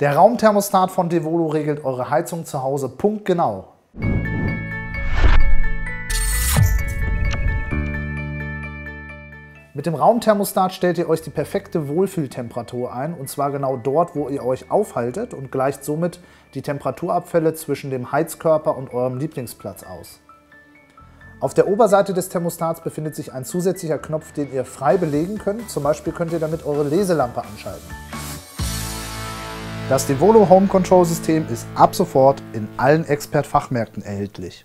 Der Raumthermostat von Devolo regelt eure Heizung zu Hause punktgenau. Mit dem Raumthermostat stellt ihr euch die perfekte Wohlfühltemperatur ein und zwar genau dort, wo ihr euch aufhaltet und gleicht somit die Temperaturabfälle zwischen dem Heizkörper und eurem Lieblingsplatz aus. Auf der Oberseite des Thermostats befindet sich ein zusätzlicher Knopf, den ihr frei belegen könnt. Zum Beispiel könnt ihr damit eure Leselampe anschalten. Das Devolo Home Control System ist ab sofort in allen Expert-Fachmärkten erhältlich.